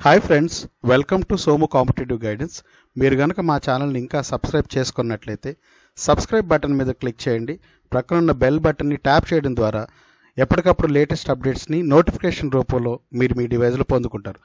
Hi friends welcome to Somu competitive guidance మీరు కనుక మా ఛానల్ని ఇంకా సబ్స్క్రైబ్ చేసుకున్నట్లయితే సబ్స్క్రైబ్ బటన్ మీద క్లిక్ చేయండి. ప్రక్కన ఉన్న బెల్ బటన్ని ట్యాప్ చేయడం ద్వారా ఎప్పటికప్పుడు లేటెస్ట్ అప్డేట్స్ని నోటిఫికేషన్ రూపంలో మీరు మీ డివైజ్లో పొందుకుంటారు.